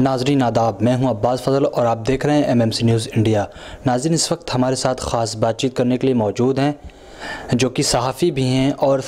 नाजरीन आदाब, मैं हूँ अब्बास फजल और आप देख रहे हैं एमएमसी न्यूज़ इंडिया नाजरीन, इस वक्त हमारे साथ ख़ास बातचीत करने के लिए मौजूद हैं, जो कि सहाफ़ी भी हैं और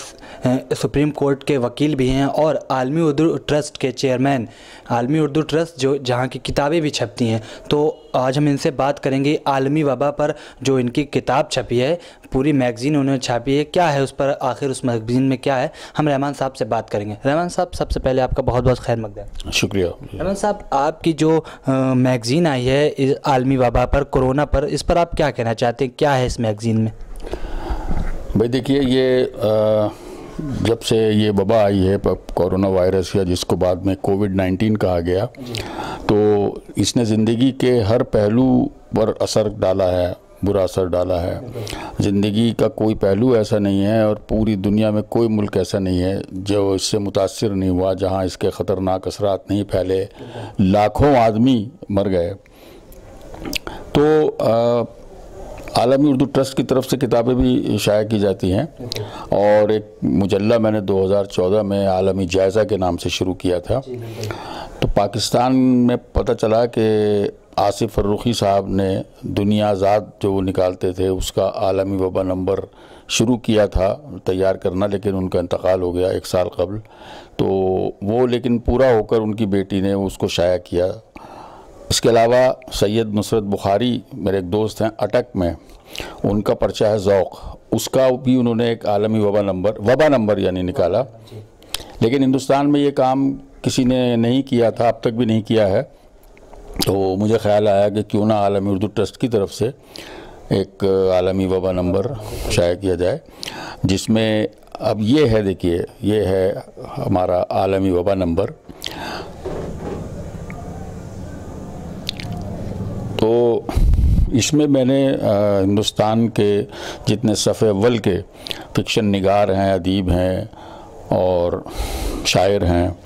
सुप्रीम कोर्ट के वकील भी हैं और आलमी उर्दू ट्रस्ट के चेयरमैन। आलमी उर्दू ट्रस्ट जो जहाँ की किताबें भी छपती हैं। तो आज हम इनसे बात करेंगे आलमी वबा पर जो इनकी किताब छपी है पूरी मैगज़ीन उन्होंने छापी है। क्या है उस पर आखिर उस मैगज़ीन में क्या है? हम रहमान साहब से बात करेंगे। रहमान साहब सबसे पहले आपका बहुत बहुत खैर मकदम। शुक्रिया। रहमान साहब आपकी जो मैगज़ीन आई है इस आलमी वबा पर कोरोना पर इस पर आप क्या कहना चाहते हैं? क्या है इस मैगज़ीन में? भाई देखिए ये आ, जब से ये वबा आई है कोरोना वायरस या जिसको बाद में कोविड 19 कहा गया तो इसने ज़िंदगी के हर पहलू पर असर डाला है बुरा असर डाला है। ज़िंदगी का कोई पहलू ऐसा नहीं है और पूरी दुनिया में कोई मुल्क ऐसा नहीं है जो इससे मुतासर नहीं हुआ जहाँ इसके ख़तरनाक असरात नहीं फैले। लाखों आदमी मर गए। तो आ, आलमी उर्दू ट्रस्ट की तरफ़ से किताबें भी शाया की जाती हैं। और एक मुजल्ला मैंने 2014 में आलमी जायज़ा के नाम से शुरू किया था। तो पाकिस्तान में पता चला कि आसिफ फर्रुखी साहब ने दुनिया आज़ाद जो वो निकालते थे, उसका आलमी वबा नंबर शुरू किया था, तैयार करना, लेकिन उनका इंतकाल हो गया एक साल कबल। तो वो लेकिन पूरा होकर उनकी बेटी ने उसको शाया किया। इसके अलावा सैयद नुसरत बुखारी मेरे एक दोस्त हैं, अटक में। उनका पर्चा है ज़ौक़। उसका भी उन्होंने एक आलमी वबा नंबर वबा नंबर यानी निकाला। लेकिन हिंदुस्तान में ये काम किसी ने नहीं किया था, अब तक भी नहीं किया है। तो मुझे ख्याल आया कि क्यों ना आलमी उर्दू ट्रस्ट की तरफ़ से एक आलमी वबा नंबर शाया किया जाए, जिसमें अब ये है, देखिए, ये है हमारा आलमी वबा नंबर। तो इसमें मैंने हिंदुस्तान के जितने सफ़े अव्वल के फ़िक्शन निगार हैं, अदीब हैं और शायर हैं,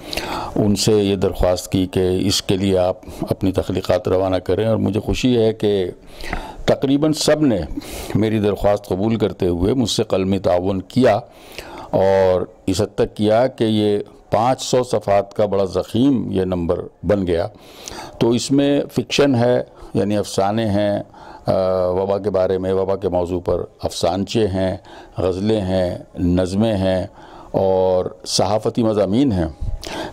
उनसे ये दरख्वास्त की कि इसके लिए आप अपनी तख्लीक़ात रवाना करें। और मुझे खुशी है कि तकरीबन सबने मेरी दरख्वास्त कबूल करते हुए मुझसे कलमी ताउन किया और इस हद तक किया कि ये 500 सफ़ात का बड़ा ज़ख़ीम ये नंबर बन गया। तो इसमें फ़िक्शन है यानी अफसाने हैं वबा के बारे में वबा के मौजू पर अफसानचे हैं गज़लें हैं नज़में हैं और सहाफ़ती मजामी हैं।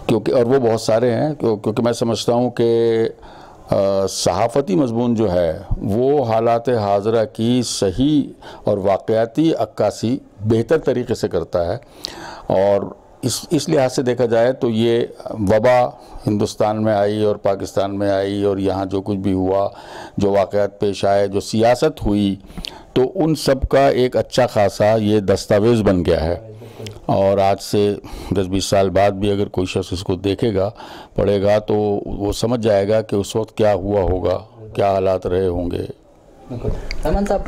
क्योंकि और वो बहुत सारे हैं क्यों, क्योंकि मैं समझता हूँ कि सहाफ़ती मजमून जो है वो हालात हाजरा की सही और वाक़ाती अक्कासी बेहतर तरीके से करता है और इस इस लिहाज से देखा जाए तो ये वबा हिंदुस्तान में आई और पाकिस्तान में आई और यहाँ जो कुछ भी हुआ, जो वाक़ात पेश आए, जो सियासत हुई तो उन सब का एक अच्छा खासा ये दस्तावेज़ बन गया है। और आज से 10-20 साल बाद भी अगर कोई शख्स इसको देखेगा, पढ़ेगा तो वो समझ जाएगा कि उस वक्त क्या हुआ होगा, क्या हालात रहे होंगे। अमन साहब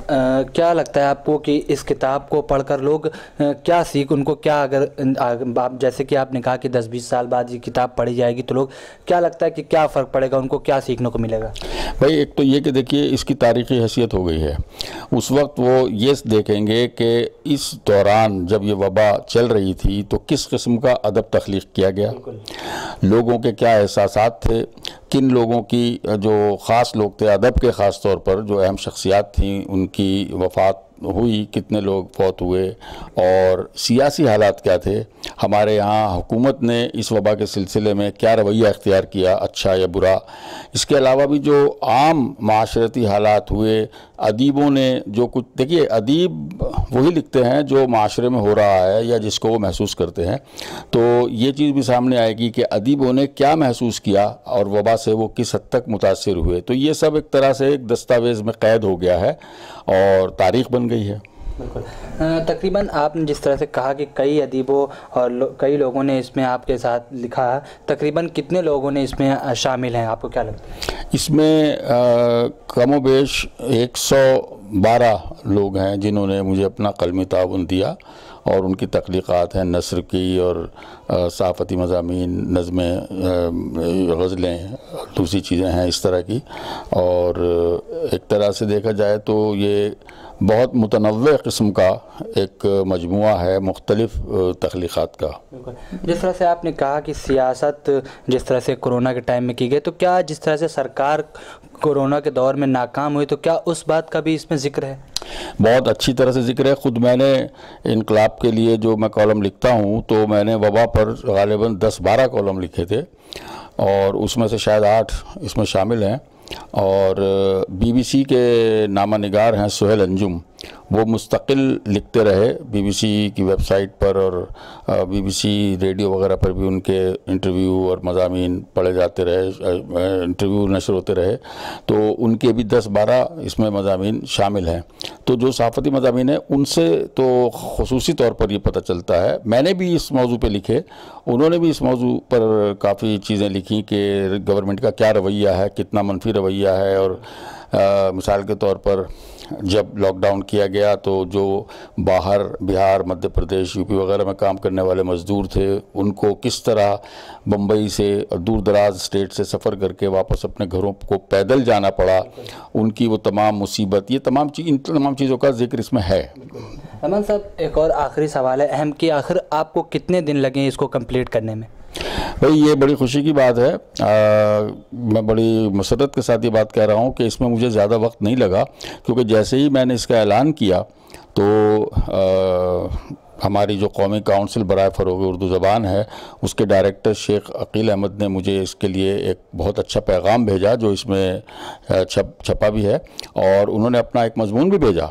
क्या लगता है आपको कि इस किताब को पढ़कर लोग आ, क्या सीख उनको क्या अगर आप जैसे कि आपने कहा कि 10-20 साल बाद ये किताब पढ़ी जाएगी तो लोग क्या लगता है कि क्या फ़र्क पड़ेगा उनको क्या सीखने को मिलेगा? भाई एक तो ये कि देखिए इसकी तारीख़ी हैसियत हो गई है। उस वक्त वो ये देखेंगे कि इस दौरान जब ये वबा चल रही थी तो किस किस्म का अदब तख्लीक किया गया? लोगों के क्या एहसास थे? किन लोगों की जो ख़ास लोग थे अदब के ख़ास तौर पर जो अहम शख्सियात थी उनकी वफ़ात हुई, कितने लोग फौत हुए और सियासी हालात क्या थे? हमारे यहाँ हुकूमत ने इस वबा के सिलसिले में क्या रवैया अख्तियार किया अच्छा या बुरा? इसके अलावा भी जो आम माशरती हालात हुए, अदीबों ने जो कुछ, देखिए, अदीब वही लिखते हैं जो माशरे में हो रहा है या जिसको वो महसूस करते हैं। तो ये चीज़ भी सामने आएगी कि अदीबों ने क्या महसूस किया और वबा से वो किस हद तक मुतासर हुए। तो ये सब एक तरह से एक दस्तावेज़ में कैद हो गया है और तारीख़ बन गई है। बिल्कुल। तकरीबन आपने जिस तरह से कहा कि कई अदीबों और लो, कई लोगों ने इसमें आपके साथ लिखा तकरीबन कितने लोगों ने इसमें शामिल हैं? आपको क्या लगता है? इसमें कमोबेश 112 लोग हैं जिन्होंने मुझे अपना कलमी ताउन दिया। और उनकी तख्लीक़ात हैं, नसर की और साफ़ती मजामी नज़में गज़लें, दूसरी चीज़ें हैं इस तरह की। और एक तरह से देखा जाए तो ये बहुत मुतनव किस्म का एक मजमू है, मुख्तलिफ़ तख्लीक़ात का। जिस तरह से आपने कहा कि सियासत जिस तरह से कोरोना के टाइम में की गई तो क्या जिस तरह से सरकार कोरोना के दौर में नाकाम हुई तो क्या उस बात का भी इसमें ज़िक्र है? बहुत अच्छी तरह से ज़िक्र है। ख़ुद मैंने इनकलाब के लिए जो मैं कॉलम लिखता हूँ तो मैंने वबा पर गालिबा दस बारह कॉलम लिखे थे और उसमें से शायद आठ इसमें शामिल हैं। और बीबीसी के नामा निगार हैं सुहेल अंजुम। वो मुस्तकिल लिखते रहे बीबीसी की वेबसाइट पर और बीबीसी रेडियो वगैरह पर भी उनके इंटरव्यू और मजामी पढ़े जाते रहे इंटरव्यू नशर होते रहे। तो उनके भी 10-12 इसमें मजामी शामिल हैं। तो जो सहाफ़ती मजामी हैं, उनसे तो खसूसी तौर पर ये पता चलता है। मैंने भी इस मौजू पर लिखे। उन्होंने भी इस मौजू पर काफ़ी चीज़ें लिखी कि गवर्नमेंट का क्या रवैया है, कितना मनफी रवैया है और मिसाल के तौर पर जब लॉकडाउन किया गया तो जो बाहर बिहार, मध्य प्रदेश, यूपी वगैरह में काम करने वाले मज़दूर थे, उनको किस तरह बम्बई से दूर दराज स्टेट से सफ़र करके वापस अपने घरों को पैदल जाना पड़ा, उनकी वो तमाम मुसीबत, ये तमाम चीज़ इन तमाम चीज़ों का ज़िक्र इसमें है। अमन साहब, एक और आखिरी सवाल है, अहम कि आखिर आपको कितने दिन लगे इसको कंप्लीट करने में? भाई ये बड़ी खुशी की बात है। आ, मैं बड़ी मसरत के साथ ये बात कह रहा हूँ कि इसमें मुझे ज़्यादा वक्त नहीं लगा क्योंकि जैसे ही मैंने इसका ऐलान किया तो आ, हमारी जो कौमी काउंसिल बर फ़रोग उर्दू ज़बान है उसके डायरेक्टर शेख अकील अहमद ने मुझे इसके लिए एक बहुत अच्छा पैगाम भेजा जो इसमें छप छपा भी है और उन्होंने अपना एक मजमून भी भेजा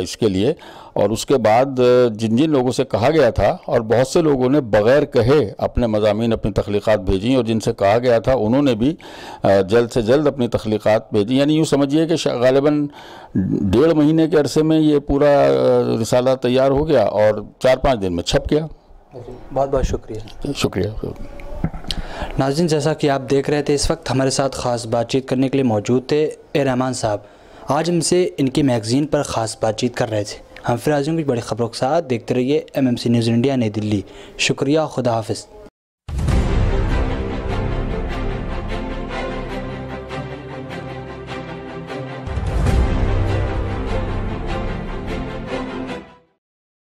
इसके लिए। और उसके बाद जिन जिन लोगों से कहा गया था और बहुत से लोगों ने बग़ैर कहे अपने मजामी अपनी तख्लीक़ात भेजी और जिनसे कहा गया था उन्होंने भी जल्द से जल्द अपनी तख्लीक़ात भेजी। यानी यूँ समझिए कि गालिबा डेढ़ महीने के अरसे में ये पूरा रिसाला तैयार हो गया और चार पाँच दिन में छप गया। बहुत बहुत शुक्रिया। शुक्रिया। नाजिन जैसा कि आप देख रहे थे इस वक्त हमारे साथ ख़ास बातचीत करने के लिए मौजूद थे ए रहमान साहब। आज हमसे इनकी मैगज़ीन पर ख़ास बातचीत कर रहे थे। हम फिर आज कुछ बड़ी ख़बरों के साथ देखते रहिए M M C news India Nai Delhi. शुक्रिया, खुदा हाफिज़।